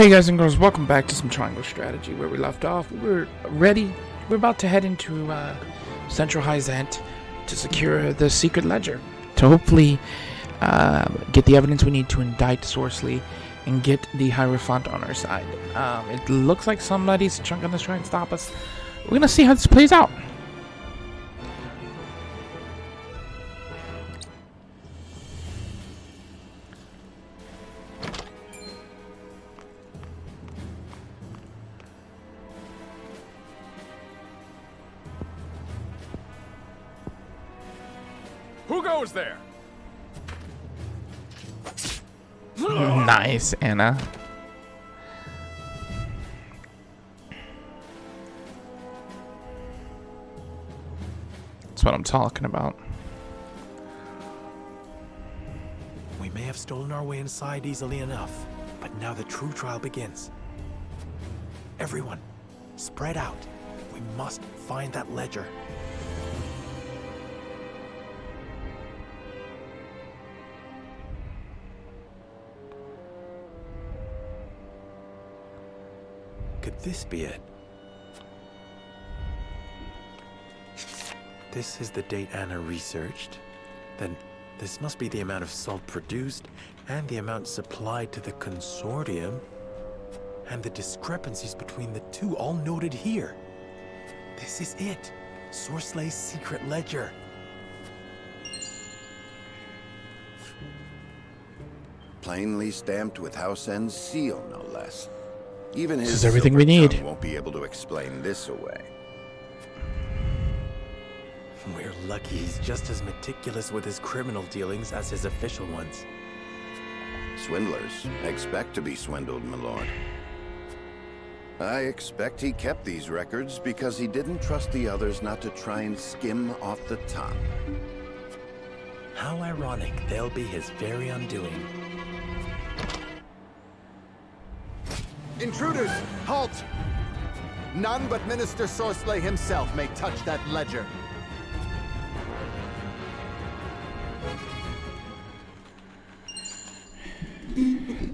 Hey guys and girls, welcome back to some Triangle Strategy where we left off. We're ready. We're about to head into uh, Central Hyzante to secure the secret ledger. To hopefully uh, get the evidence we need to indict Sorsley and get the Hierophant on our side. Um, it looks like somebody's going to try and stop us. We're to see how this plays out. Goes there? Nice, Anna. That's what I'm talking about. We may have stolen our way inside easily enough, but now the true trial begins. Everyone, spread out. We must find that ledger. This be it? This is the date Anna researched. Then this must be the amount of salt produced and the amount supplied to the consortium. And the discrepancies between the two all noted here. This is it. Sorsley's secret ledger. Plainly stamped with House Ende's seal, no less. Even his is everything we need. tongue won't be able to explain this away. We're lucky he's just as meticulous with his criminal dealings as his official ones. Swindlers expect to be swindled, my lord. I expect he kept these records because he didn't trust the others not to try and skim off the top. How ironic they'll be his very undoing. Intruders, halt! None but Minister Sorsley himself may touch that ledger.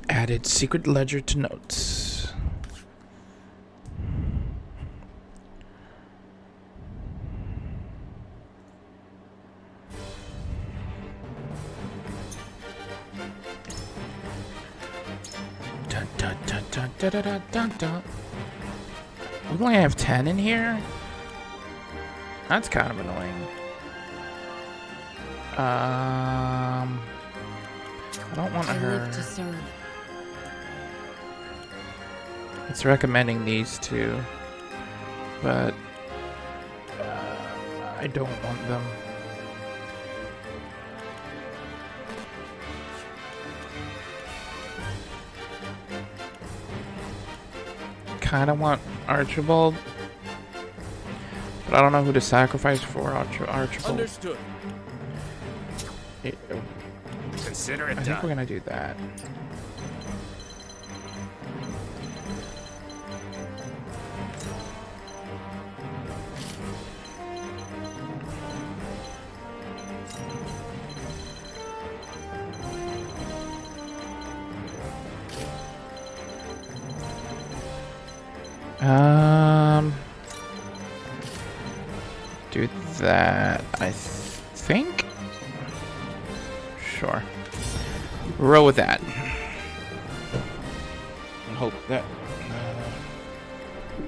Added secret ledger to notes. Dun. We only have 10 in here? That's kind of annoying. Um, I don't want I her. to serve. It's recommending these two, but uh, I don't want them. Kind of want Archibald, but I don't know who to sacrifice for Arch Archibald. Understood. It- oh. Consider I it think we're gonna do that. That. I th- think. Sure. Roll with that. And hope that uh,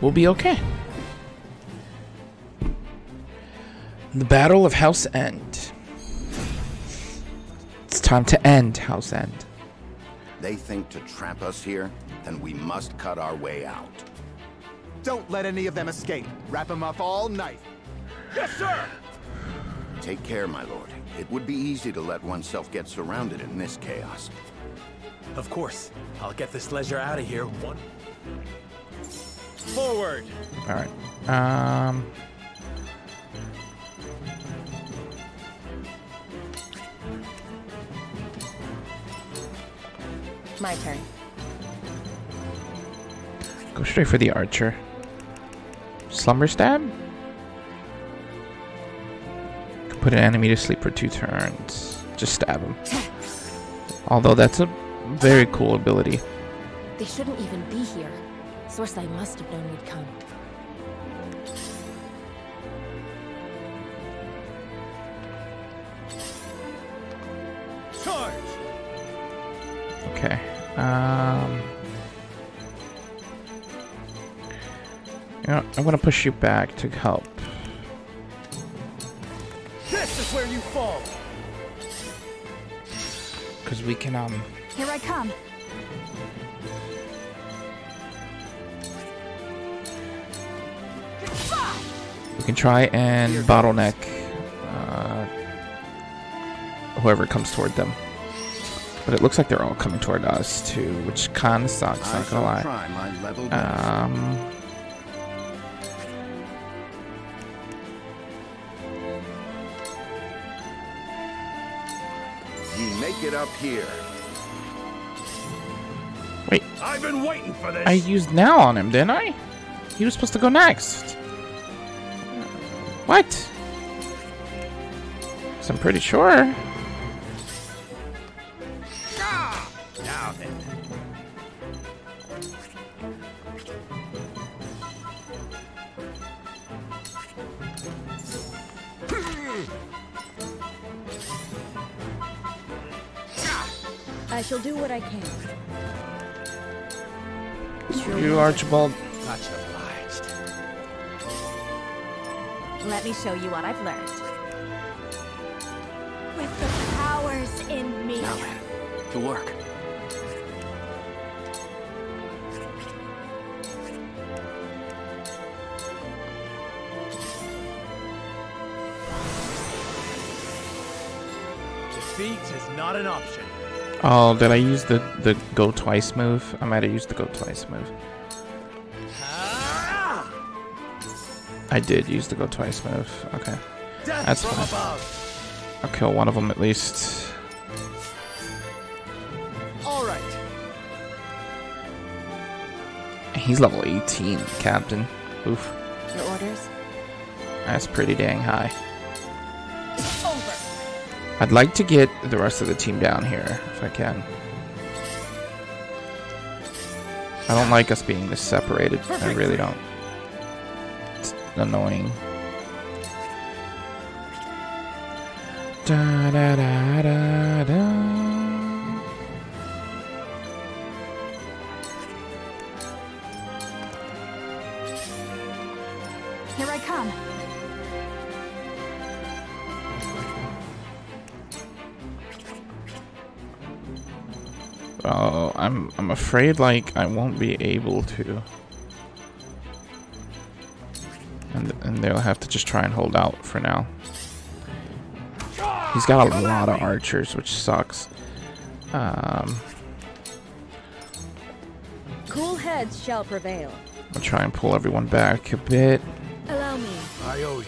we'll be okay. The Battle of House Ende. It's time to end House Ende. They think to trap us here, then we must cut our way out. Don't let any of them escape. Wrap them up all night. Yes, sir! Take care, my lord. It would be easy to let oneself get surrounded in this chaos. Of course, I'll get this ledger out of here one. Forward! All right. Um. My turn. Go straight for the archer. Slumber stab? Put an enemy to sleep for two turns. Just stab him. Although that's a very cool ability. They shouldn't even be here. Sorsley must have known we'd come. Charge! Okay. Um. You know, I'm gonna push you back to help. We can, um. Here I come. We can try and bottleneck uh, whoever comes toward them. But it looks like they're all coming toward us too, which kind of sucks, I not gonna lie. try my level best. Um, it up here. wait, I've been waiting for this! I used now on him, didn't I? He was supposed to go next. What? 'Cause I'm pretty sure. Shall do what I can. You, Archibald. Much obliged. Let me show you what I've learned. With the powers in me. Now then, to work. Defeat is not an option. Oh, did I use the the go twice move? I might have used the go twice move. I did use the go twice move. Okay. That's fine. I'll kill one of them at least. All right. He's level 18, Captain. Oof. Your orders? That's pretty dang high. I'd like to get the rest of the team down here, if I can. I don't like us being this separated. I really don't. It's annoying. Da da da I'm I'm afraid like I won't be able to. And and they'll have to just try and hold out for now. He's got a lot of archers, which sucks. Um, Cool heads shall prevail. I'll try and pull everyone back a bit. Allow me. I owe you.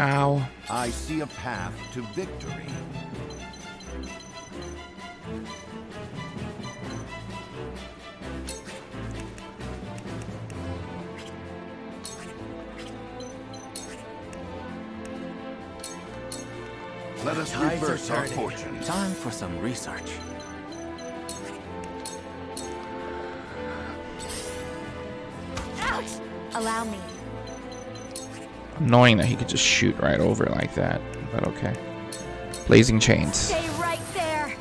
Ow. I see a path to victory. Let us reverse our fortunes. Time for some research. Ouch! Allow me. Annoying that he could just shoot right over like that, but okay. Blazing chains. Stay right there.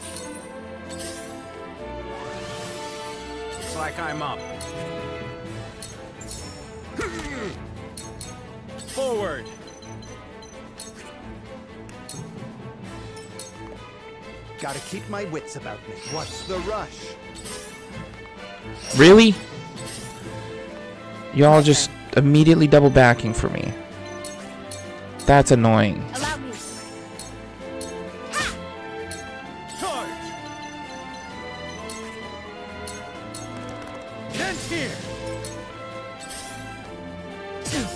Looks like I'm up. Gotta keep my wits about me. What's the rush? Really? Y'all just immediately double backing for me. That's annoying. Allow me. Charge. Den's here.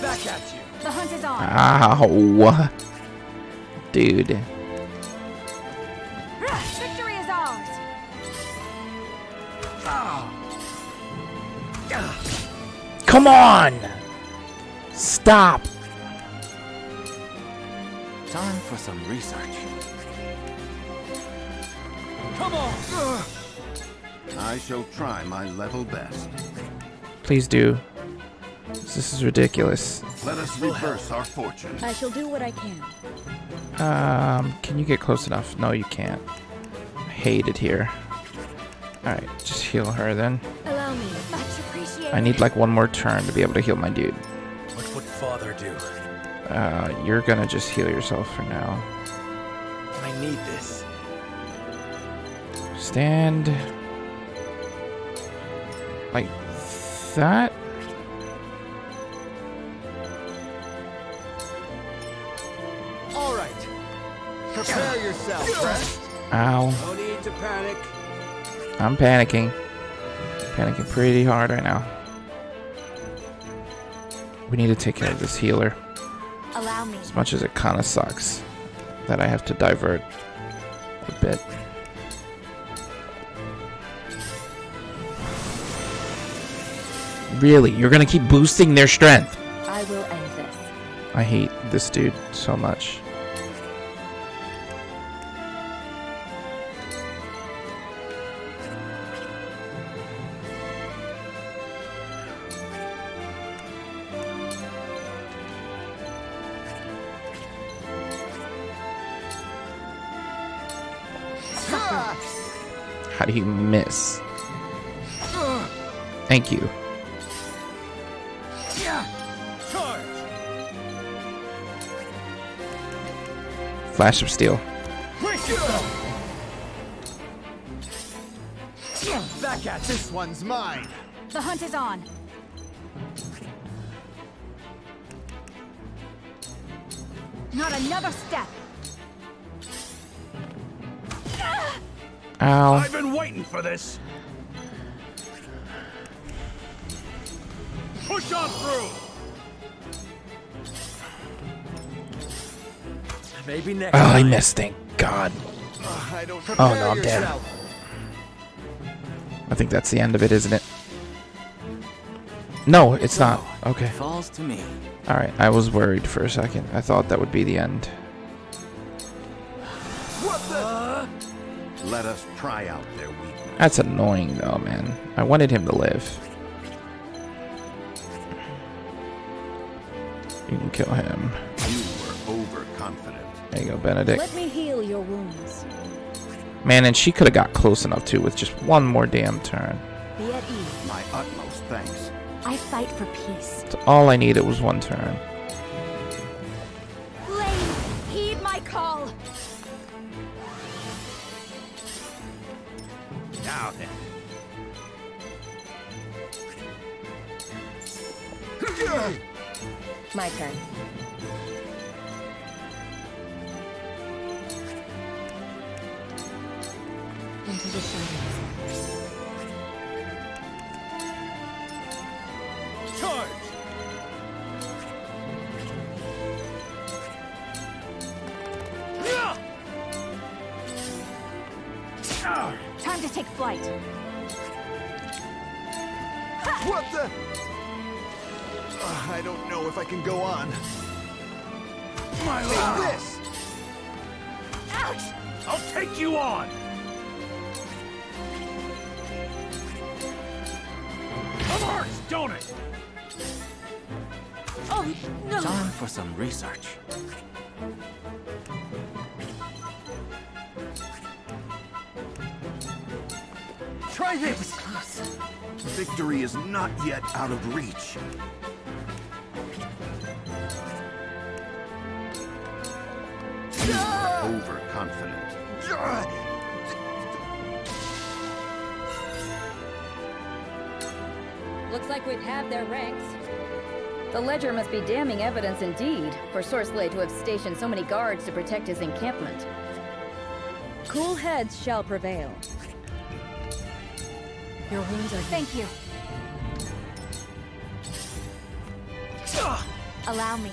Back at you. The hunt is on. Ow. Dude. Come on! Stop! Time for some research. Come on. I shall try my level best. Please do. This is ridiculous. Let us reverse our fortune. I shall do what I can. Um, can you get close enough? No, you can't. I hate it here. Alright, just heal her then. I need like one more turn to be able to heal my dude. What would father do? Uh, you're gonna just heal yourself for now. I need this. Stand like that. All right. Prepare yourself, friend. Ow. No need to panic. I'm panicking. Panicking pretty hard right now. We need to take care of this healer. Allow me. As much as it kind of sucks that I have to divert a bit. Really? You're gonna keep boosting their strength? I will end this. I hate this dude so much. How do you miss? Thank you. Flash of Steel. Back at this one's mine. The hunt is on. Not another step. Ow. I've been waiting for this. Push on through. Maybe next Oh, I missed. Thank God. Ugh, Oh, no, I'm dead. I think that's the end of it, isn't it? No, it's not. Okay. Falls to me. Alright, I was worried for a second. I thought that would be the end. Let us try out their weakness. That's annoying though, man. I wanted him to live. You can kill him. You were overconfident. There you go, Benedict. Let me heal your wounds. Man, and she could have got close enough too with just one more damn turn. Be at ease. My utmost thanks. I fight for peace. So all I needed was one turn. You are overconfident. Looks like we've halved their ranks. The Ledger must be damning evidence indeed for Sorsley to have stationed so many guards to protect his encampment. Cool heads shall prevail. Your wounds are. Thank you. Allow me.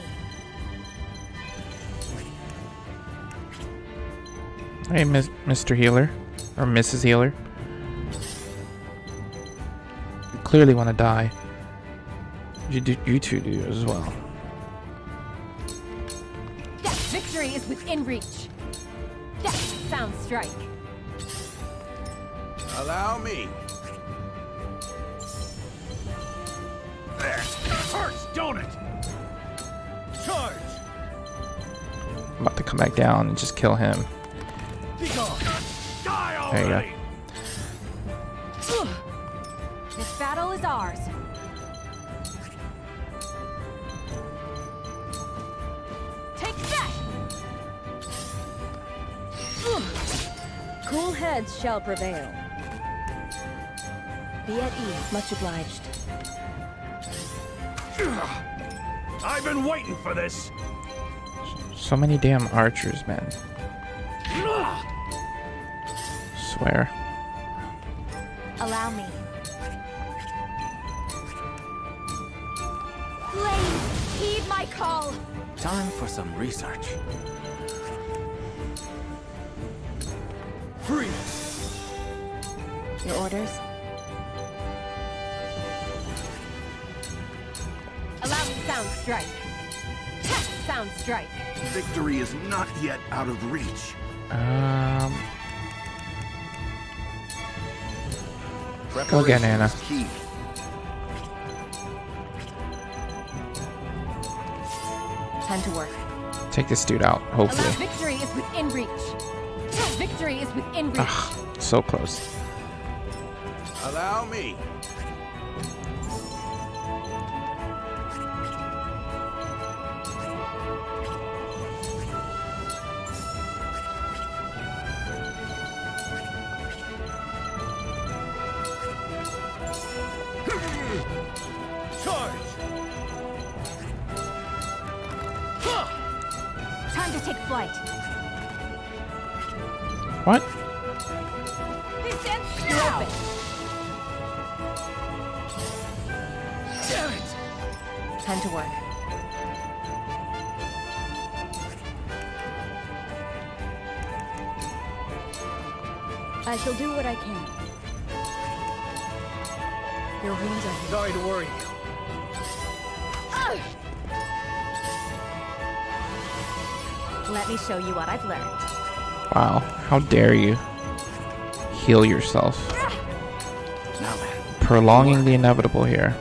Hey, Miss, Mr. Healer. Or Mrs. Healer. You clearly want to die. You, do, you two do as well. That victory is within reach. That sound strike. Allow me. There. Hurts, don't it? Charge. I'm about to come back down and just kill him. Be gone. There you go. This battle is ours. Take that! Cool heads shall prevail. Be at ease. Much obliged. I've been waiting for this. So many damn archers, man. Swear. Allow me. Blaze, heed my call! Time for some research. Free. Your orders? Allow me sound strike. Test sound strike. Victory is not yet out of reach. Um, Go again, Anna. Key. Time to work. take this dude out, Allow hopefully. victory is within reach. Victory is within reach. Ah, so close. Allow me. Show you what I've learned. Wow. How dare you heal yourself? Ah. Now. Prolonging the inevitable here.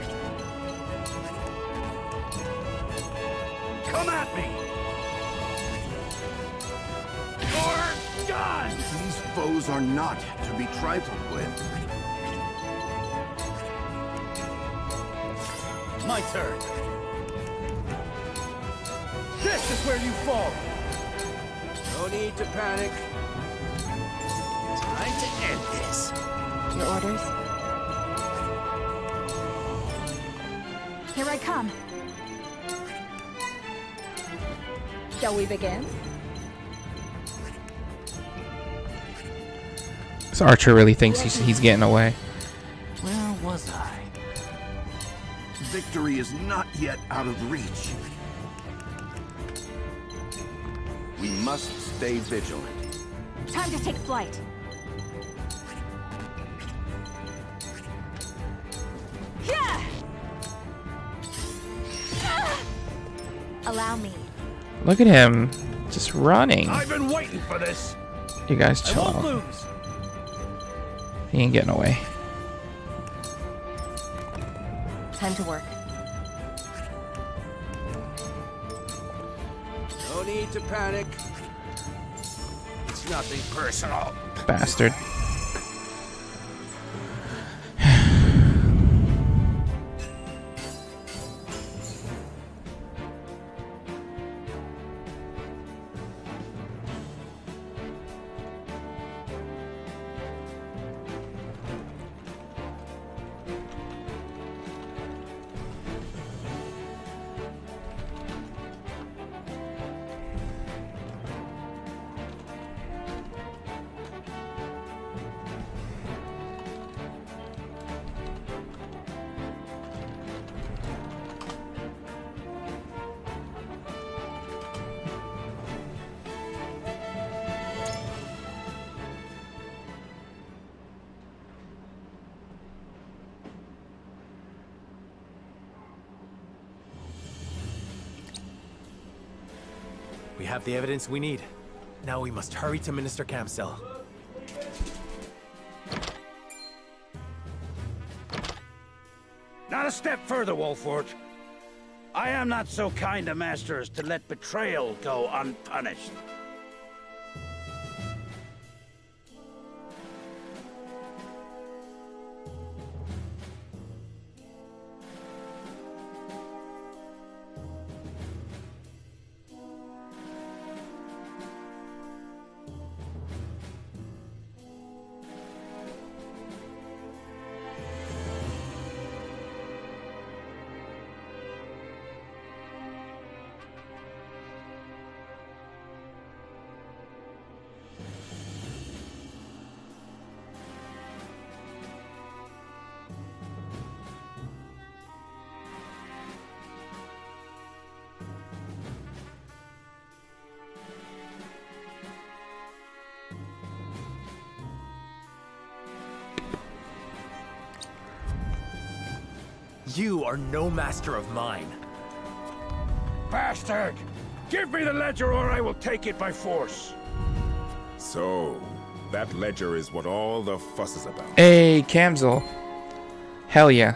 Shall we begin? This archer really thinks he's, he's getting away. Where was I? Victory is not yet out of reach. We must stay vigilant. Time to take flight. Look at him. Just running. I've been waiting for this. You guys I chill out. lose. He ain't getting away. Time to work. No need to panic. It's nothing personal. Bastard. the evidence we need. Now we must hurry to Minister Campsell. Not a step further, Wolffort. I am not so kind a master as to let betrayal go unpunished. Are no master of mine. Bastard! Give me the ledger or I will take it by force. So, that ledger is what all the fuss is about. Hey, Kamzel. Hell yeah.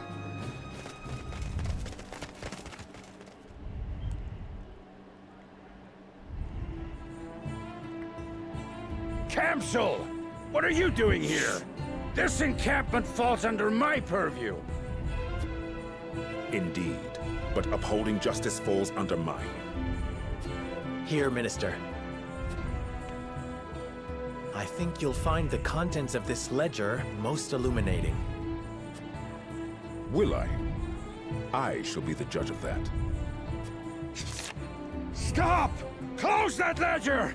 Kamsul! What are you doing here? This encampment falls under my purview. Indeed. But upholding justice falls under mine. Here, Minister. I think you'll find the contents of this ledger most illuminating. Will I? I shall be the judge of that. Stop! Close that ledger!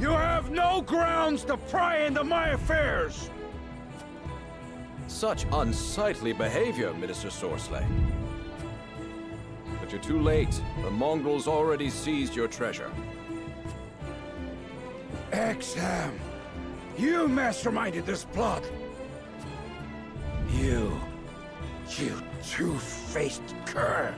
You have no grounds to pry into my affairs! Such unsightly behavior, Minister Sorsley. You're too late. The mongrels already seized your treasure. Exham! You masterminded this plot! You... You two-faced cur!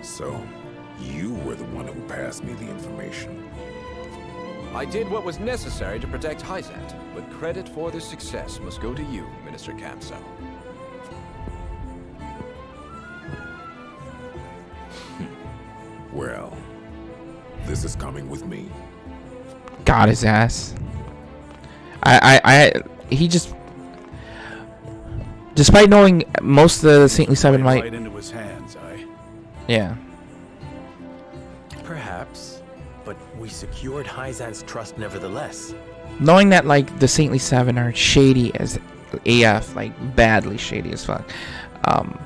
So, you were the one who passed me the information. I did what was necessary to protect Hyzante, but credit for this success must go to you, Minister Kamso. Well, this is coming with me. Got his ass. I, I, I, he just, despite knowing most of the Saintly Seven might, Right into his hands, I. yeah. We secured Hyzante's trust nevertheless. Knowing that like the Saintly Seven are shady as AF, like badly shady as fuck. Um,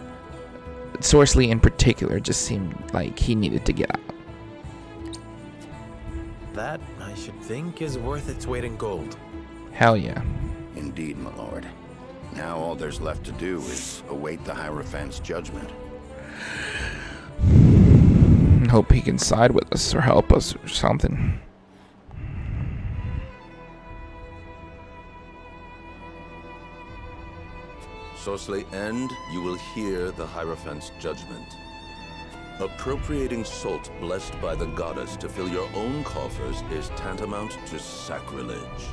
Sorsley in particular just seemed like he needed to get out. That, I should think, is worth its weight in gold. Hell yeah. Indeed, my lord. Now all there's left to do is await the Hierophant's judgment. And hope he can side with us or help us or something. Sorsley Ende, you will hear the Hierophant's judgment. Appropriating salt blessed by the goddess to fill your own coffers is tantamount to sacrilege.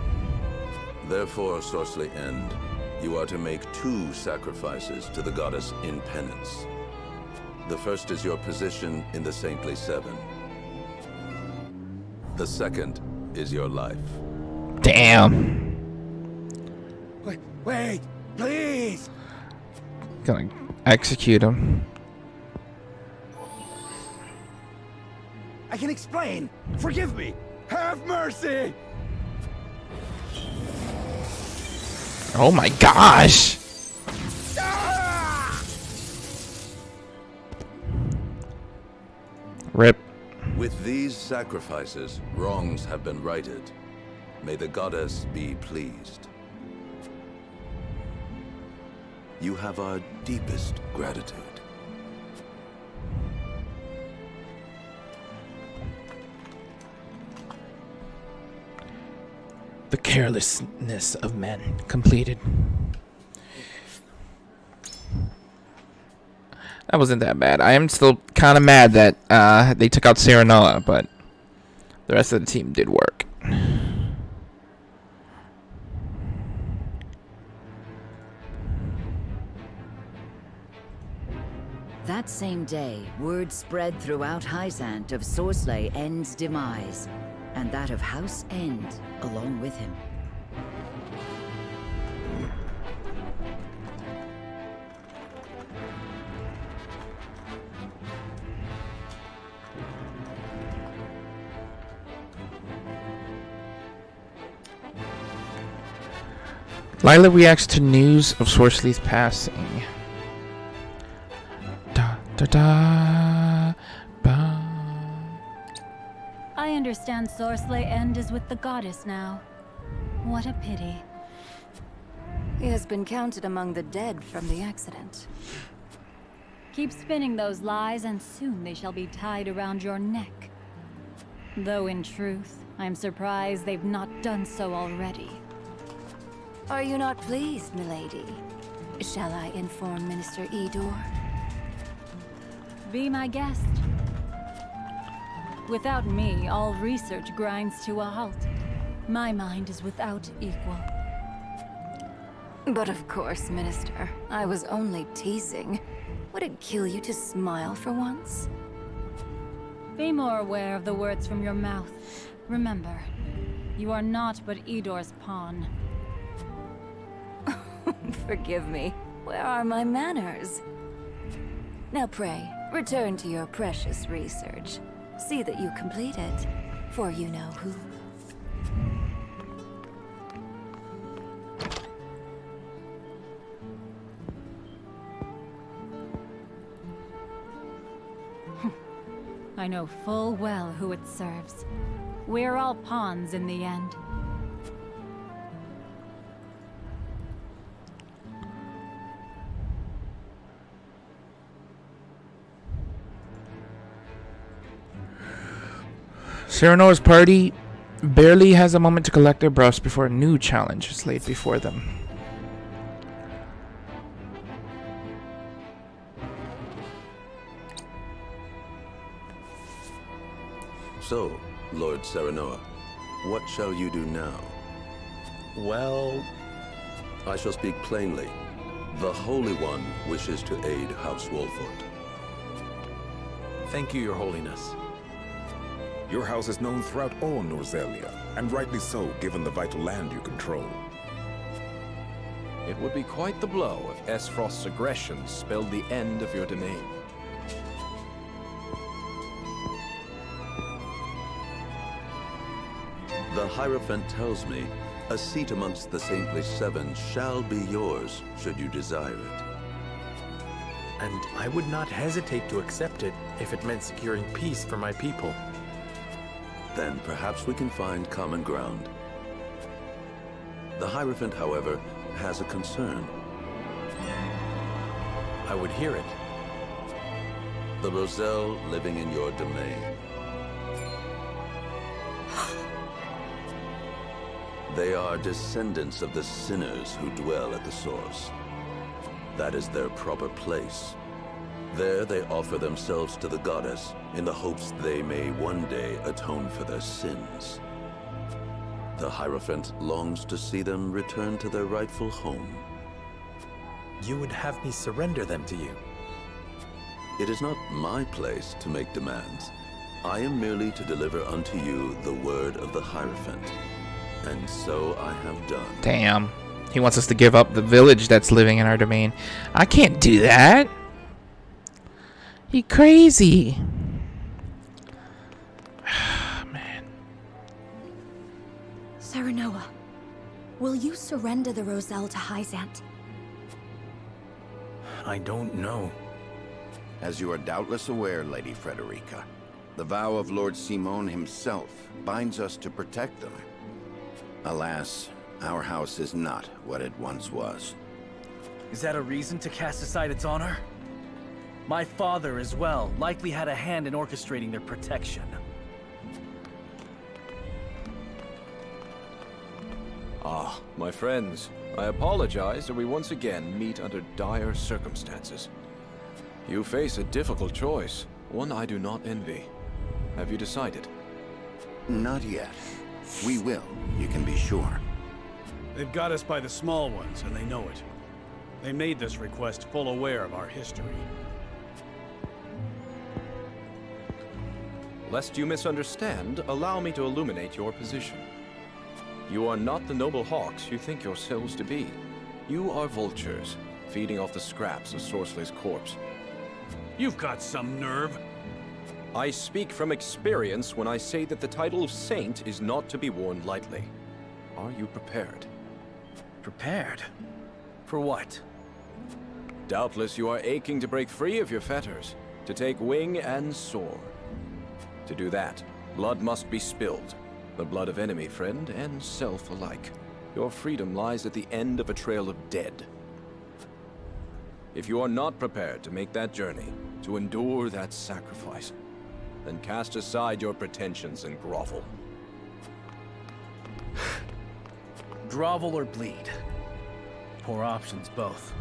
Therefore, Sorsley Ende, you are to make two sacrifices to the goddess in penance. The first is your position in the Saintly Seven. The second is your life. Damn. Wait, wait, please! Gonna execute him. I can explain! Forgive me! Have mercy! Oh my gosh. Rip. With these sacrifices, wrongs have been righted. May the goddess be pleased. You have our deepest gratitude. The carelessness of men completed. I wasn't that bad. I am still kind of mad that uh, they took out Serenella, but the rest of the team did work. That same day, word spread throughout Hyzante of Sorsley Ende's demise, and that of House Ende along with him. Lila reacts to news of Sorsley's passing. Da da da. I understand Sorsley Ende is with the goddess now. What a pity. He has been counted among the dead from the accident. Keep spinning those lies, and soon they shall be tied around your neck. Though in truth, I'm surprised they've not done so already. Are you not pleased, milady? Shall I inform Minister Idore? Be my guest. Without me, all research grinds to a halt. My mind is without equal. But of course, Minister. I was only teasing. Would it kill you to smile for once? Be more aware of the words from your mouth. Remember, you are not but Idore's pawn. Forgive me. Where are my manners? Now pray, return to your precious research. See that you complete it, for you know who. I know full well who it serves. We're all pawns in the end. Serenoa's party barely has a moment to collect their breaths before a new challenge is laid before them. So, Lord Serenoa, what shall you do now? Well... I shall speak plainly. The Holy One wishes to aid House Wolffort. Thank you, Your Holiness. Your house is known throughout all Norzelia, and rightly so, given the vital land you control. It would be quite the blow if Aesfrost's aggression spelled the end of your domain. The Hierophant tells me a seat amongst the Saintly Seven shall be yours, should you desire it. And I would not hesitate to accept it if it meant securing peace for my people. Then perhaps we can find common ground. The Hierophant, however, has a concern. I would hear it. The Roselle living in your domain. They are descendants of the sinners who dwell at the source. That is their proper place. There they offer themselves to the goddess in the hopes they may one day atone for their sins. The Hierophant longs to see them return to their rightful home. You would have me surrender them to you? It is not my place to make demands. I am merely to deliver unto you the word of the Hierophant. And so I have done. Damn. He wants us to give up the village that's living in our domain. I can't do that. He crazy. Man. Serenoa, will you surrender the Roselle to Hyzante? I don't know. As you are doubtless aware, Lady Frederica, the vow of Lord Simon himself binds us to protect them. Alas, our house is not what it once was. Is that a reason to cast aside its honor? My father, as well, likely had a hand in orchestrating their protection. Ah, my friends, I apologize that we once again meet under dire circumstances. You face a difficult choice, one I do not envy. Have you decided? Not yet. We will, you can be sure. They've got us by the small ones, and they know it. They made this request full aware of our history. Lest you misunderstand, allow me to illuminate your position. You are not the noble hawks you think yourselves to be. You are vultures, feeding off the scraps of Sorsley's corpse. You've got some nerve. I speak from experience when I say that the title of Saint is not to be worn lightly. Are you prepared? Prepared? For what? Doubtless you are aching to break free of your fetters, to take wing and soar. To do that, blood must be spilled. The blood of enemy, friend, and self alike. Your freedom lies at the end of a trail of dead. If you are not prepared to make that journey, to endure that sacrifice, then cast aside your pretensions and grovel. Grovel or bleed. Poor options, both.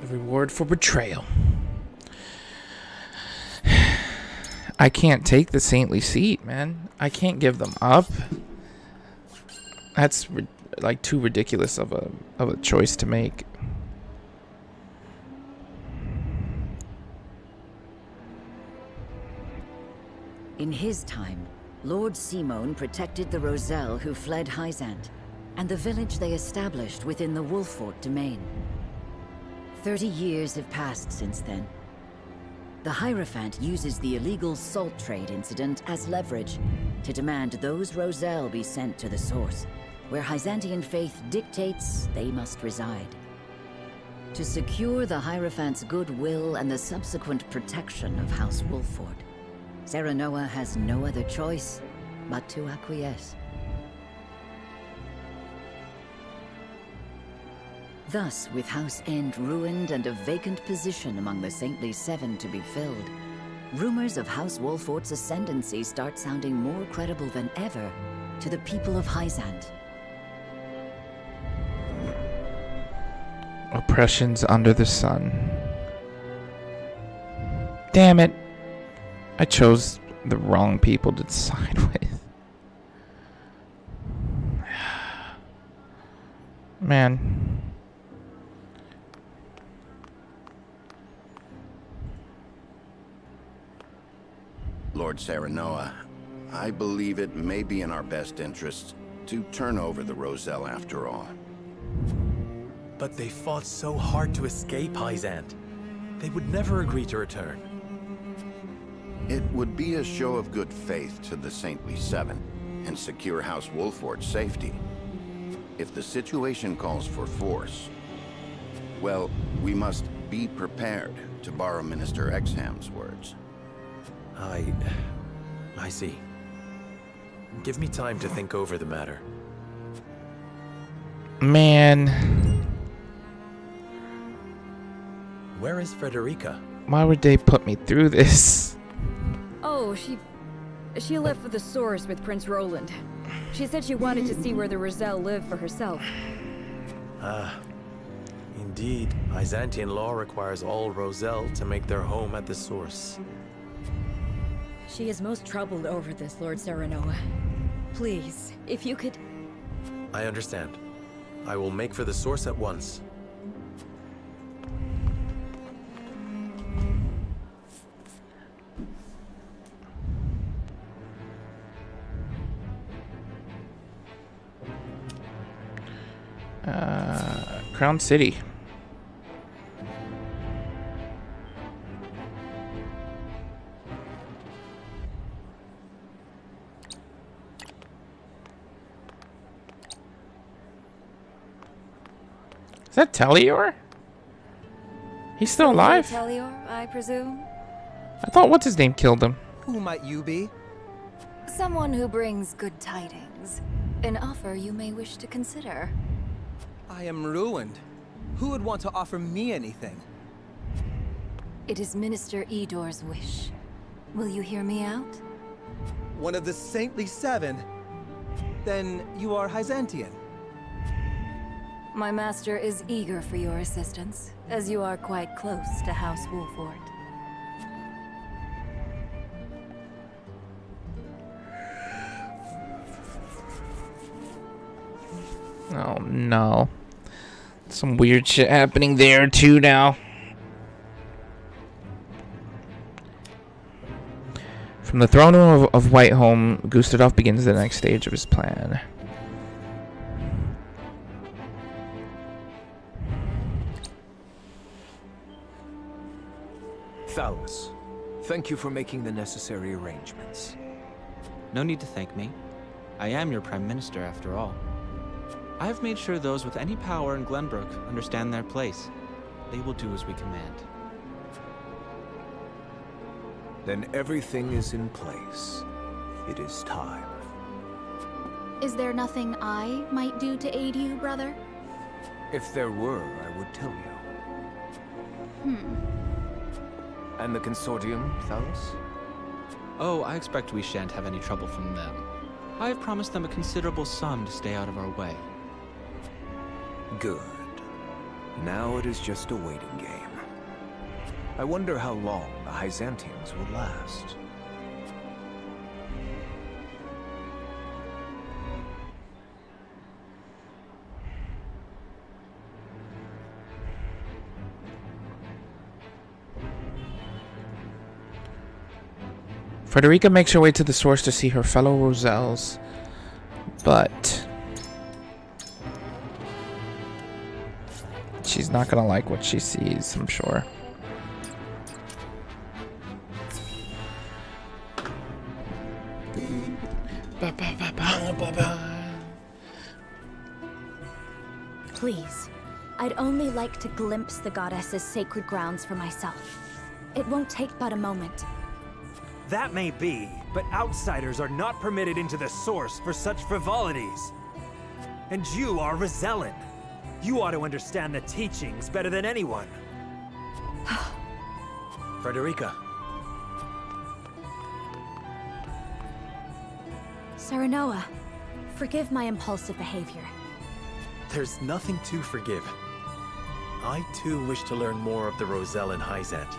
The reward for betrayal. I can't take the saintly seat, man. I can't give them up. That's like too ridiculous of a of a choice to make. In his time, Lord Symon protected the Roselle who fled Hyzante, and the village they established within the Wolffort domain. Thirty years have passed since then. The Hierophant uses the illegal salt trade incident as leverage to demand those Roselle be sent to the source, where Hyzantian faith dictates they must reside. To secure the Hierophant's goodwill and the subsequent protection of House Wolffort, Serenoa has no other choice but to acquiesce. Thus, with House Ende ruined and a vacant position among the Saintly Seven to be filled, rumors of House Wolffort's ascendancy start sounding more credible than ever to the people of Hyzante. Oppressions under the sun. Damn it. I chose the wrong people to side with. Man. Lord Serenoa, I believe it may be in our best interests to turn over the Roselle after all. But they fought so hard to escape Hyzante. They would never agree to return. It would be a show of good faith to the Saintly Seven and secure House Wolffort's safety. If the situation calls for force, well, we must be prepared, to borrow Minister Exharme's words. I... I see. Give me time to think over the matter. Man. Where is Frederica? Why would they put me through this? Oh, she... She left for the source with Prince Roland. She said she wanted to see where the Roselle lived for herself. Ah. Indeed, Hyzantine law requires all Roselle to make their home at the source. She is most troubled over this, Lord Serenoa. Please, if you could... I understand. I will make for the source at once. Uh, Crown City. That Tellior? He's still alive? Tellior, I presume? I thought what's his name killed him. Who might you be? Someone who brings good tidings. An offer you may wish to consider. I am ruined. Who would want to offer me anything? It is Minister Idore's wish. Will you hear me out? One of the Saintly Seven? Then you are Hyzantian. My master is eager for your assistance, as you are quite close to House Wolffort. Oh no. Some weird shit happening there too now. From the throne room of, of Whiteholm, Gustadolph begins the next stage of his plan. Thalos, thank you for making the necessary arrangements. No need to thank me. I am your Prime Minister, after all. I have made sure those with any power in Glenbrook understand their place. They will do as we command. Then everything is in place. It is time. Is there nothing I might do to aid you, brother? If there were, I would tell you. Hmm. And the Consortium, Thalos? Oh, I expect we shan't have any trouble from them. I have promised them a considerable sum to stay out of our way. Good. Now it is just a waiting game. I wonder how long the Hyzantians will last. Frederica makes her way to the source to see her fellow Roselles, but she's not gonna like what she sees, I'm sure. Please, I'd only like to glimpse the goddess's sacred grounds for myself. It won't take but a moment. That may be, but outsiders are not permitted into the source for such frivolities. And you are Rosellan. You ought to understand the teachings better than anyone. Frederica. Serenoa, forgive my impulsive behavior. There's nothing to forgive. I too wish to learn more of the Roselle and Hyzante.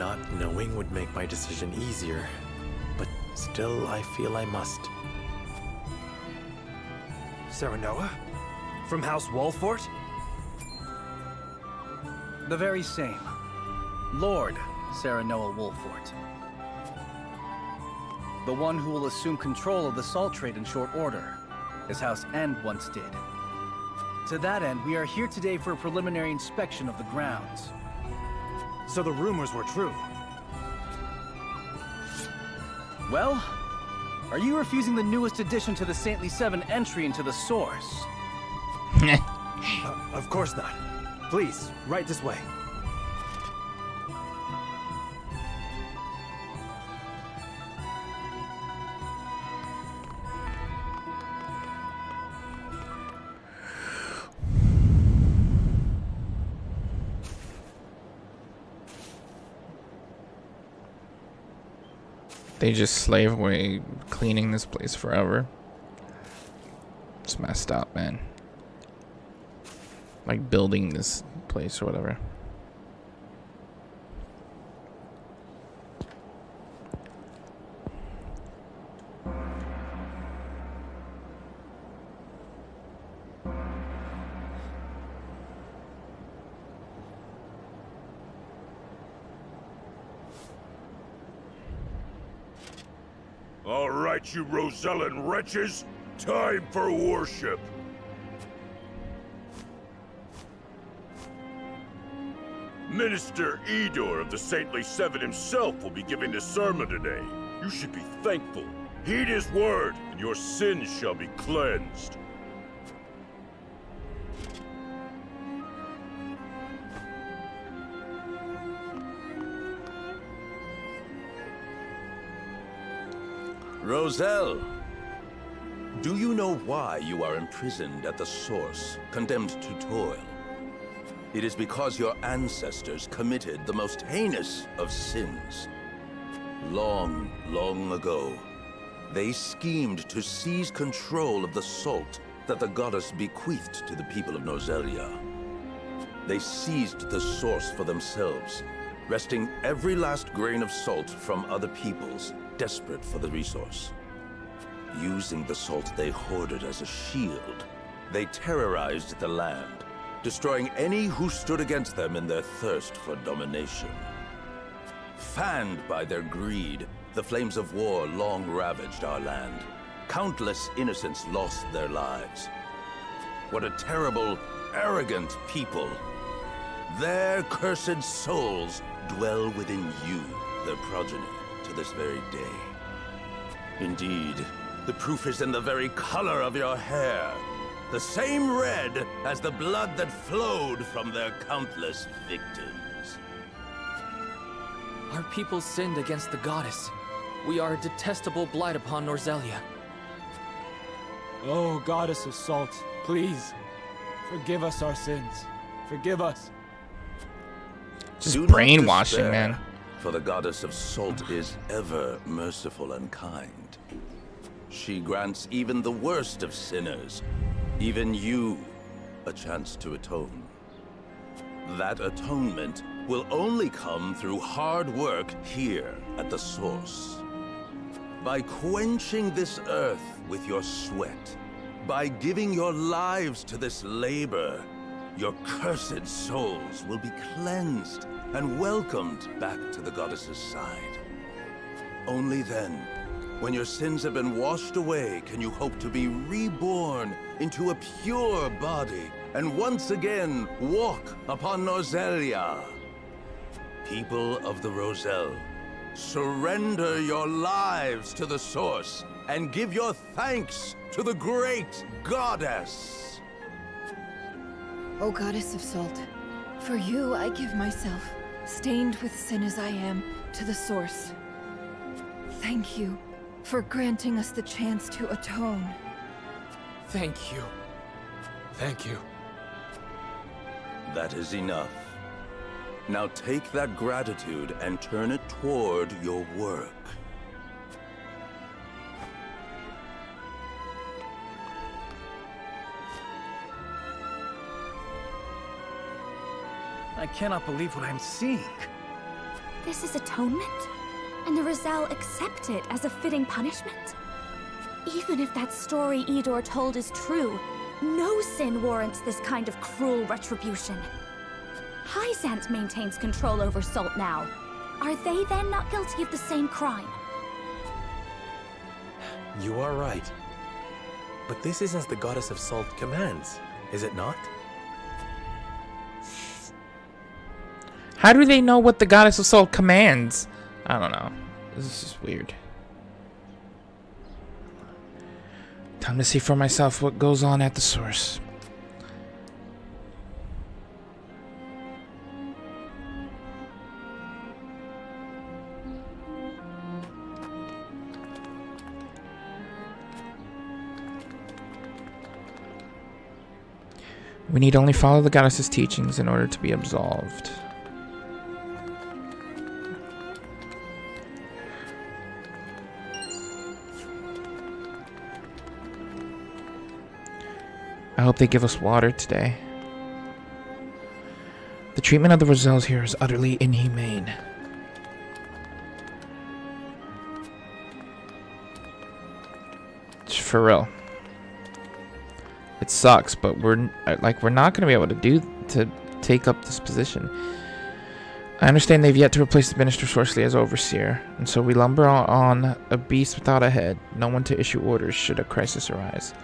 Not knowing would make my decision easier, but still I feel I must. Serenoa? From House Wolffort? The very same. Lord Serenoa Wolffort. The one who will assume control of the salt trade in short order, as House Ende once did. To that end, we are here today for a preliminary inspection of the grounds. So the rumors were true. Well, are you refusing the newest addition to the Saintly Seven entry into the source? uh, of course not. Please, right this way. Just slave away cleaning this place forever. It's messed up, man. Like building this place or whatever. All right, you Rosellan wretches. Time for worship. Minister Idore of the Saintly Seven himself will be giving the sermon today. You should be thankful. Heed his word, and your sins shall be cleansed. Roselle, do you know why you are imprisoned at the source, condemned to toil? It is because your ancestors committed the most heinous of sins. Long, long ago, they schemed to seize control of the salt that the goddess bequeathed to the people of Norzelia. They seized the source for themselves, wresting every last grain of salt from other peoples, desperate for the resource. Using the salt they hoarded as a shield, they terrorized the land, destroying any who stood against them in their thirst for domination. Fanned by their greed, the flames of war long ravaged our land. Countless innocents lost their lives. What a terrible, arrogant people. Their cursed souls dwell within you, their progeny, to this very day. Indeed, the proof is in the very color of your hair. The same red as the blood that flowed from their countless victims. Our people sinned against the goddess. We are a detestable blight upon Norzelia. Oh, goddess of salt, please, forgive us our sins. Forgive us. Just Do brainwashing, despair, man. For the goddess of salt is ever merciful and kind. She grants even the worst of sinners, even you, a chance to atone. That atonement will only come through hard work here at the source. By quenching this earth with your sweat, by giving your lives to this labor, your cursed souls will be cleansed and welcomed back to the goddess's side. Only then, when your sins have been washed away, can you hope to be reborn into a pure body and once again walk upon Norzelia. People of the Roselle, surrender your lives to the Source and give your thanks to the great goddess. O goddess of salt, for you I give myself, stained with sin as I am, to the source. Thank you for granting us the chance to atone. Thank you. Thank you. That is enough. Now take that gratitude and turn it toward your work. I cannot believe what I'm seeing. This is atonement? And the Roselle accept it as a fitting punishment? Even if that story Idore told is true, no sin warrants this kind of cruel retribution. Hyzante maintains control over Salt now. Are they then not guilty of the same crime? You are right. But this is as the goddess of salt commands, is it not? How do they know what the goddess of Soul commands? I don't know. This is weird. Time to see for myself what goes on at the source. We need only follow the goddess's teachings in order to be absolved. I hope they give us water today. The treatment of the Roselles here is utterly inhumane. For real. It sucks, but we're like we're not going to be able to do to take up this position. I understand they've yet to replace the Minister Sorsley as overseer, and so we lumber on a beast without a head, no one to issue orders should a crisis arise.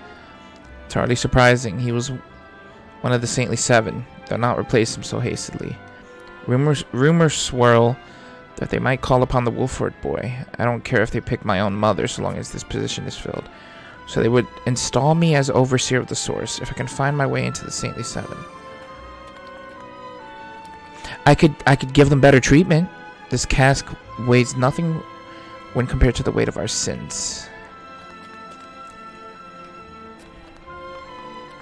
It's hardly surprising he was one of the Saintly Seven. They'll not replace him so hastily. Rumors rumors swirl that they might call upon the Wolffort boy. I don't care if they pick my own mother so long as this position is filled. So they would install me as overseer of the source if I can find my way into the Saintly Seven. I could I could give them better treatment. This cask weighs nothing when compared to the weight of our sins.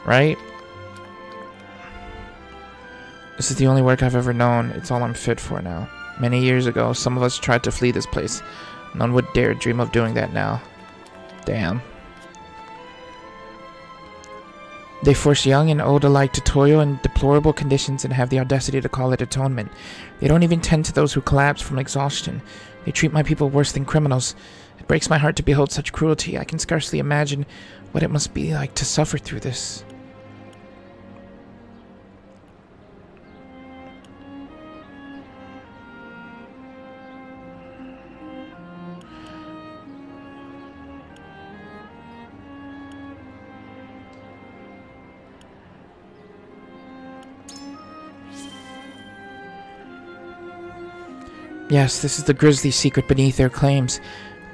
Right? This is the only work I've ever known. It's all I'm fit for now. Many years ago, some of us tried to flee this place. None would dare dream of doing that now. Damn. They force young and old alike to toil in deplorable conditions and have the audacity to call it atonement. They don't even tend to those who collapse from exhaustion. They treat my people worse than criminals. It breaks my heart to behold such cruelty. I can scarcely imagine what it must be like to suffer through this. Yes, this is the grisly secret beneath their claims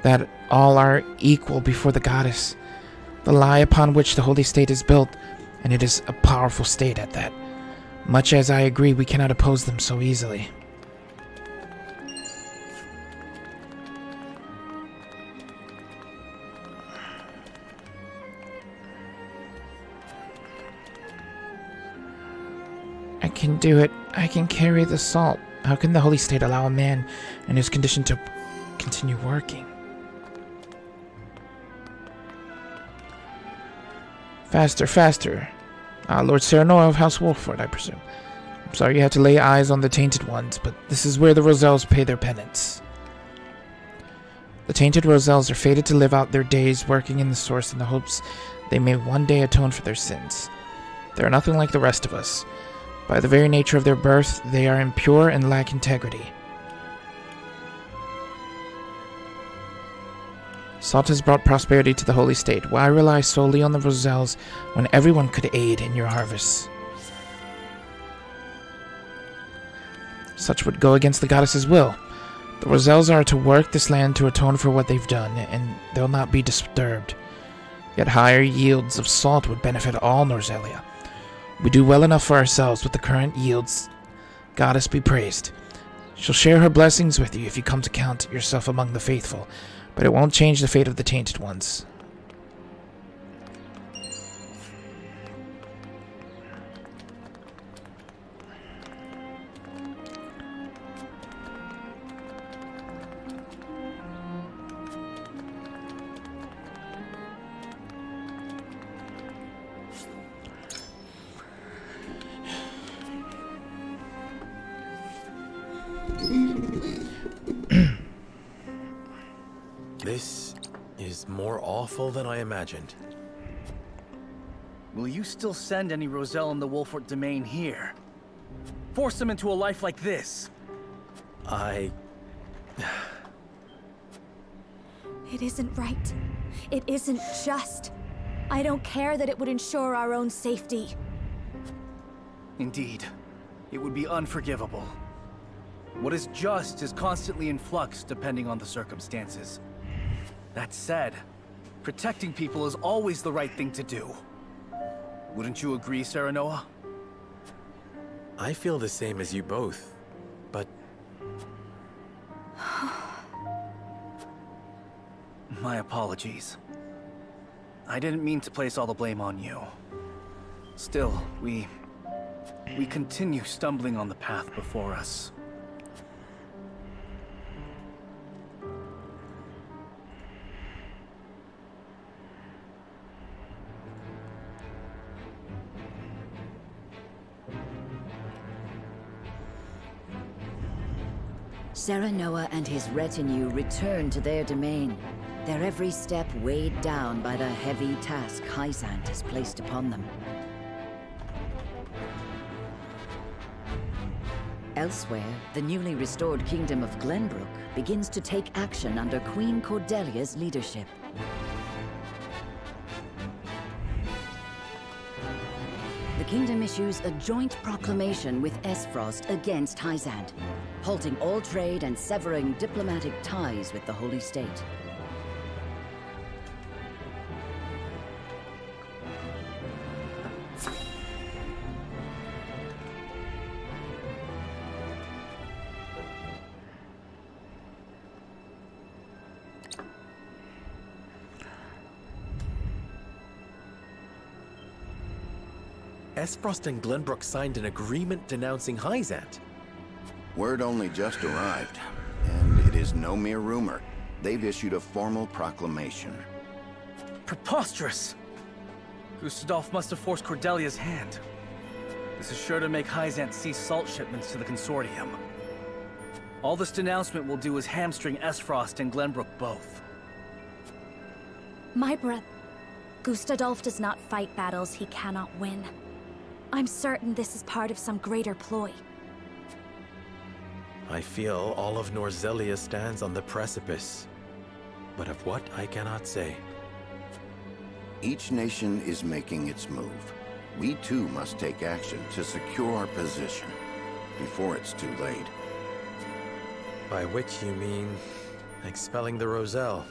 that all are equal before the goddess. The lie upon which the holy state is built, and it is a powerful state at that. Much as I agree, we cannot oppose them so easily. I can do it. I can carry the salt. How can the Holy State allow a man in his condition to continue working? Faster, faster. Ah, Lord Serenoa of House Wolffort, I presume. I'm sorry you had to lay eyes on the Tainted Ones, but this is where the Roselles pay their penance. The Tainted Roselles are fated to live out their days working in the Source in the hopes they may one day atone for their sins. They are nothing like the rest of us. By the very nature of their birth, they are impure and lack integrity. Salt has brought prosperity to the Holy State. Why rely solely on the Roselles when everyone could aid in your harvests? Such would go against the goddess's will. The Roselles are to work this land to atone for what they've done, and they'll not be disturbed. Yet higher yields of salt would benefit all Norzelia. We do well enough for ourselves with the current yields. Goddess be praised. She'll share her blessings with you if you come to count yourself among the faithful, but it won't change the fate of the tainted ones. More awful than I imagined. Will you still send any Roselle in the Wolffort domain here? Force them into a life like this? I... It isn't right. It isn't just. I don't care that it would ensure our own safety. Indeed. It would be unforgivable. What is just is constantly in flux depending on the circumstances. That said, protecting people is always the right thing to do. Wouldn't you agree, Serenoa? I feel the same as you both, but... My apologies. I didn't mean to place all the blame on you. Still, we... We continue stumbling on the path before us. Serenoa and his retinue return to their domain, their every step weighed down by the heavy task Hyzante has placed upon them. Elsewhere, the newly restored kingdom of Glenbrook begins to take action under Queen Cordelia's leadership. The kingdom issues a joint proclamation with Aesfrost against Hyzante, halting all trade and severing diplomatic ties with the Holy State. Aesfrost and Glenbrook signed an agreement denouncing Hyzante. Word only just arrived, and it is no mere rumor. They've issued a formal proclamation. Preposterous! Gustadolph must have forced Cordelia's hand. This is sure to make Hyzante cease salt shipments to the Consortium. All this denouncement will do is hamstring Aesfrost and Glenbrook both. My breath. Gustadolph does not fight battles he cannot win. I'm certain this is part of some greater ploy. I feel all of Norzelia stands on the precipice. But of what, I cannot say. Each nation is making its move. We too must take action to secure our position before it's too late. By which you mean expelling the Roselle?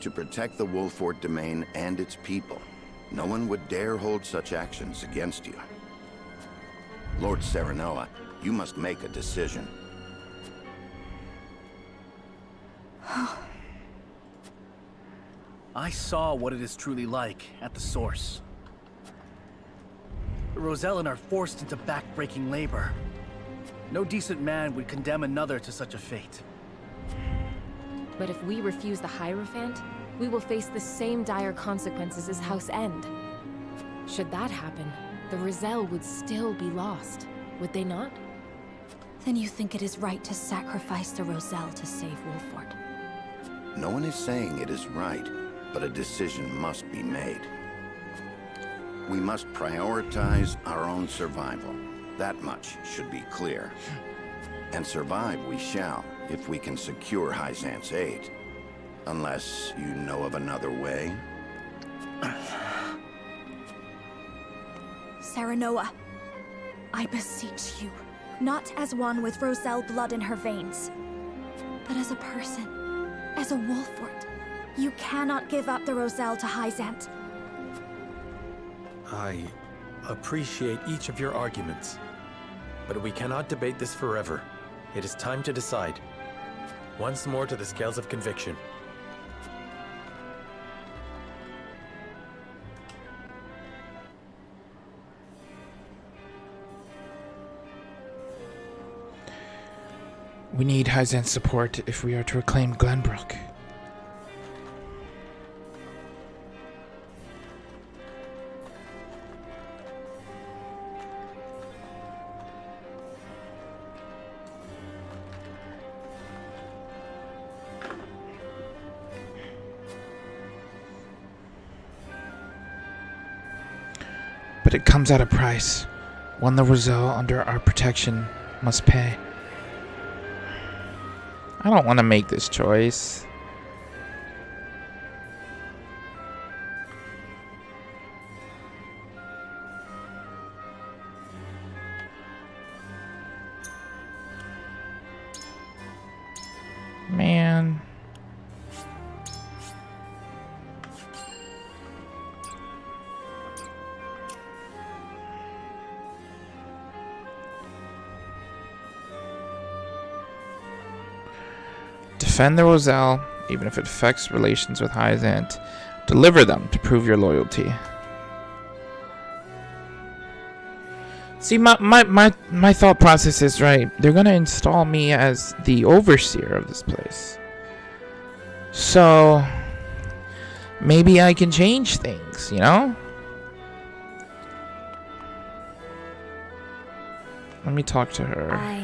To protect the Wolffort domain and its people. No one would dare hold such actions against you. Lord Serenoa, you must make a decision. I saw what it is truly like at the source. The Rosellan are forced into back-breaking labor. No decent man would condemn another to such a fate. But if we refuse the Hierophant, we will face the same dire consequences as House Ende. Should that happen, the Roselle would still be lost, would they not? Then you think it is right to sacrifice the Roselle to save Wolffort? No one is saying it is right, but a decision must be made. We must prioritize our own survival. That much should be clear. And survive we shall, if we can secure Hyzante's aid. Unless you know of another way? Serenoa, I beseech you, not as one with Roselle blood in her veins, but as a person, as a Wolffort. You cannot give up the Roselle to Hyzante. I appreciate each of your arguments, but we cannot debate this forever. It is time to decide. Once more to the scales of conviction. We need Hyzante's support if we are to reclaim Glenbrook. But it comes at a price, one the Roselle under our protection must pay. I don't want to make this choice. Defend the Roselle, even if it affects relations with Hyzante. Deliver them to prove your loyalty. See, my, my, my, my thought process is right. They're going to install me as the overseer of this place. So, maybe I can change things, you know? Let me talk to her. I...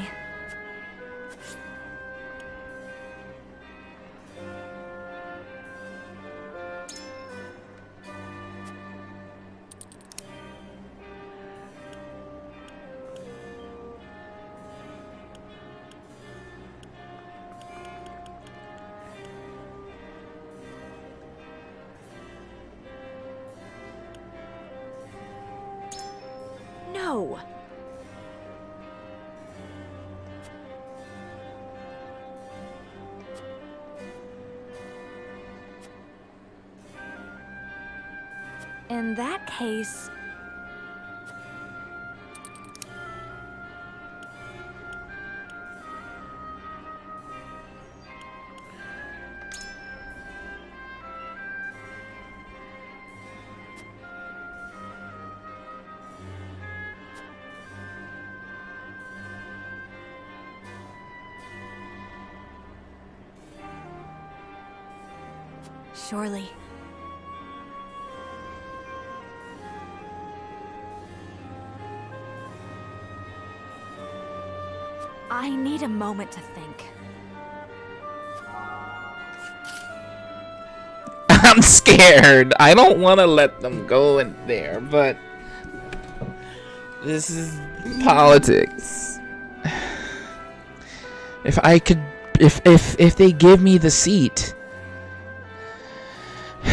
In that case... Surely. Need a moment to think. I'm scared. I don't want to let them go in there, but this is politics. If I could, if if if they give me the seat,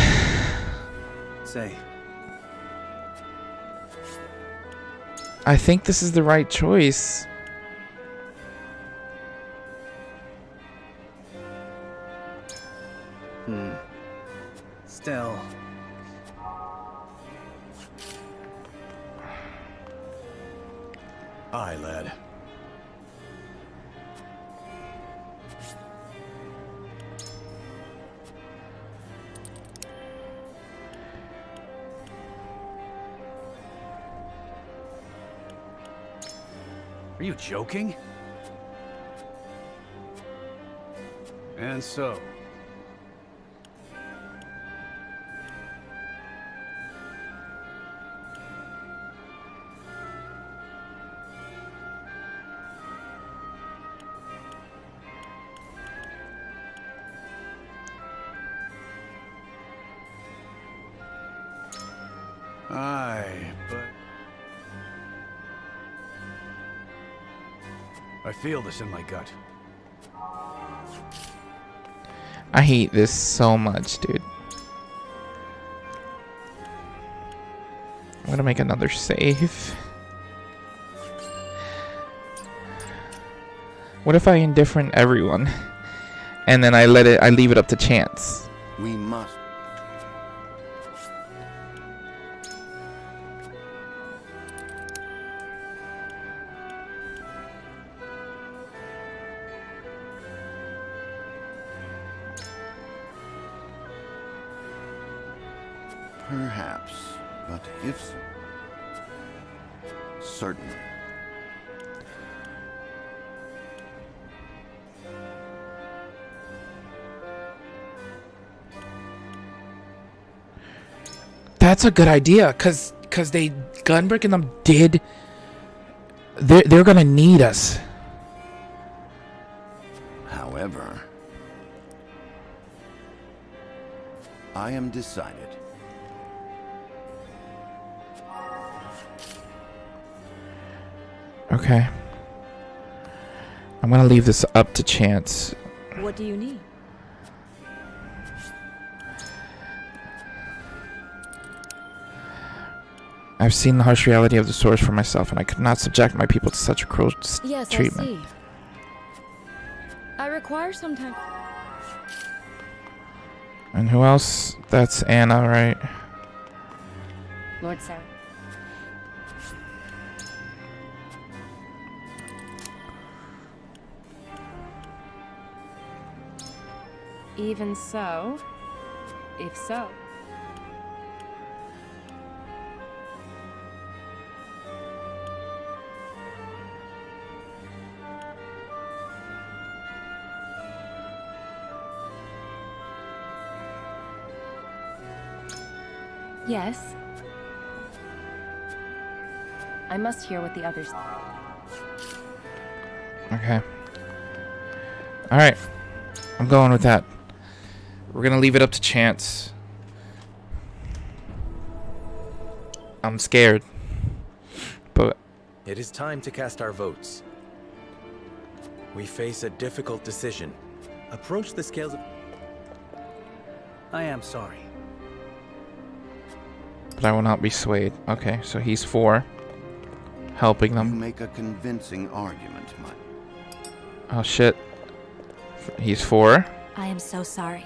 Say, I think this is the right choice. Joking? And so, Aye, but... I feel this in my gut. I hate this so much, dude. I'm gonna make another save. What if I indifferent everyone? And then I let it I leave it up to chance. We must. That's a good idea, cause cause they Gunbrick and them did they're they're gonna need us. However, I am decided. Okay. I'm gonna leave this up to chance. What do you need? I've seen the harsh reality of the source for myself, and I could not subject my people to such cruel s- Yes, treatment. I see. I require some time. And who else? That's Anna, right? Lord Sarah. Even so, if so. Yes. I must hear what the others. Okay. Alright. I'm going with that. We're gonna leave it up to chance. I'm scared. But It is time to cast our votes. We face a difficult decision. Approach the scales of... I am sorry. But I will not be swayed. Okay, so he's for helping You them. make a convincing argument, my Oh shit. He's for. I am so sorry.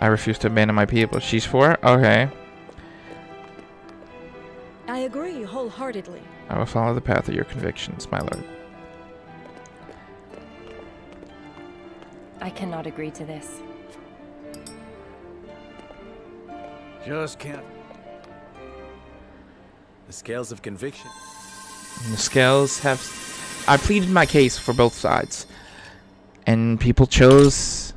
I refuse to abandon my people. She's for. Okay. I agree wholeheartedly. I will follow the path of your convictions, my lord. I cannot agree to this. Just can't. The scales of conviction. The scales have. I pleaded my case for both sides, and people chose.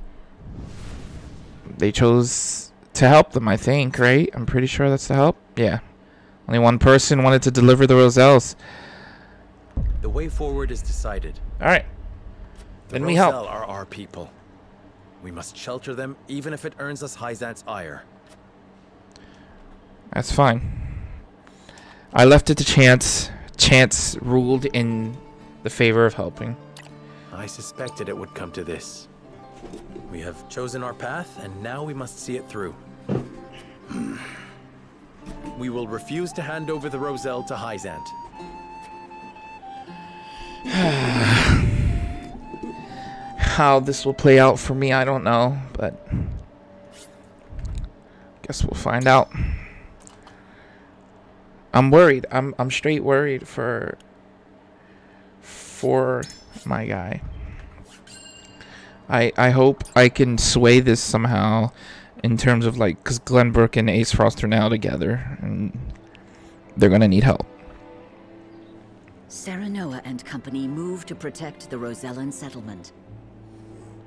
They chose to help them. I think, right? I'm pretty sure that's to help. Yeah. Only one person wanted to deliver the roselles. The way forward is decided. All right. The Then we help. Are our people. We must shelter them, even if it earns us Hyzante's ire. That's fine. I left it to chance. Chance ruled in the favor of helping. I suspected it would come to this. We have chosen our path, and now we must see it through. we will refuse to hand over the Roselle to Hyzante. How this will play out for me, I don't know, but Guess we'll find out. I'm worried. I'm I'm straight worried for for my guy. I I hope I can sway this somehow in terms of like cuz Glenbrook and Aesfrost are now together and they're going to need help. Serenoa and company move to protect the Rosellan settlement.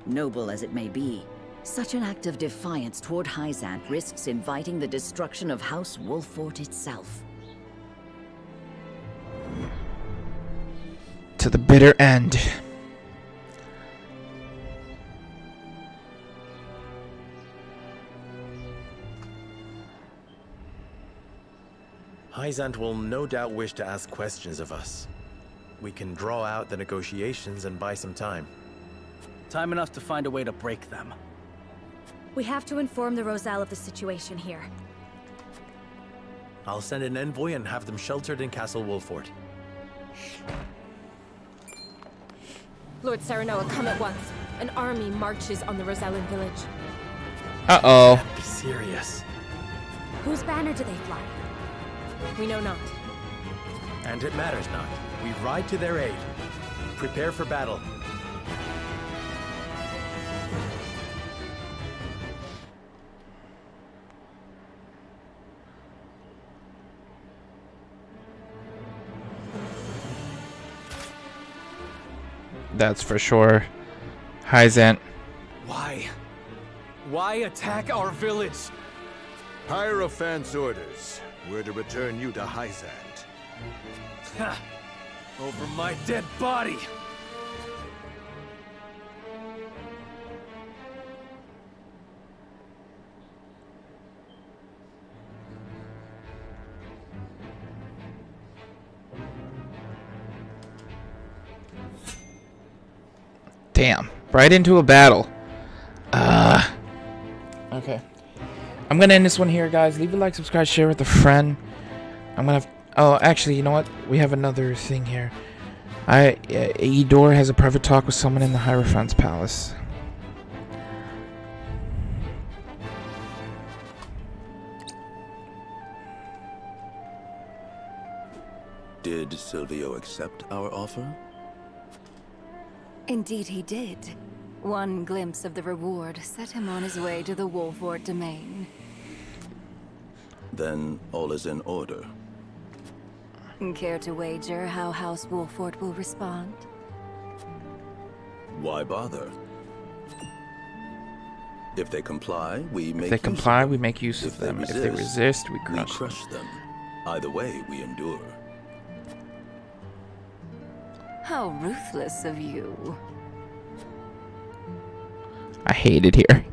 Noble as it may be, such an act of defiance toward Hyzante risks inviting the destruction of House Wolffort itself. To the bitter end. Hyzante will no doubt wish to ask questions of us. We can draw out the negotiations and buy some time. Time enough to find a way to break them. We have to inform the Roselle of the situation here. I'll send an envoy and have them sheltered in Castle Wolffort. Lord Serenoa, come at once. An army marches on the Rosellan village. Uh-oh. Be serious. Whose banner do they fly? We know not. And it matters not. We ride to their aid. Prepare for battle. That's for sure. Hyzante. Why? Why attack our village? Hierophant's orders were to return you to Hyzante. Ha! Over my dead body! Right into a battle. Uh. Okay. I'm gonna end this one here, guys. Leave a like, subscribe, share with a friend. I'm gonna. Have, oh, actually, you know what? We have another thing here. I uh, Idore has a private talk with someone in the Hierophant's palace. Did Silvio accept our offer? Indeed he did. One glimpse of the reward set him on his way to the Wolffort domain. Then all is in order. Care to wager how House Wolffort will respond? Why bother? If they comply, we make If they use comply, of them. we make use If of they them. If they resist, we crush, them. crush them. Either way, we endure. How ruthless of you. I hate it here.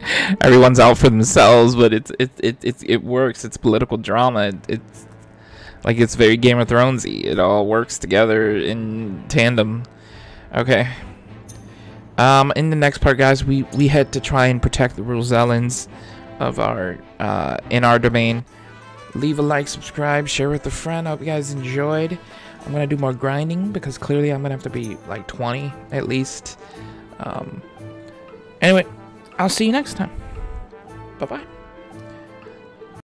Everyone's out for themselves, but it's it it it, it works. It's political drama. It, it's like it's very Game of Thronesy. It all works together in tandem. Okay. Um, in the next part, guys, we we had to try and protect the Rosellans of our uh in our domain. Leave a like, subscribe, share with a friend. Hope you guys enjoyed. I'm gonna do more grinding because clearly I'm gonna have to be like 20 at least. Um. Anyway, I'll see you next time. Bye bye.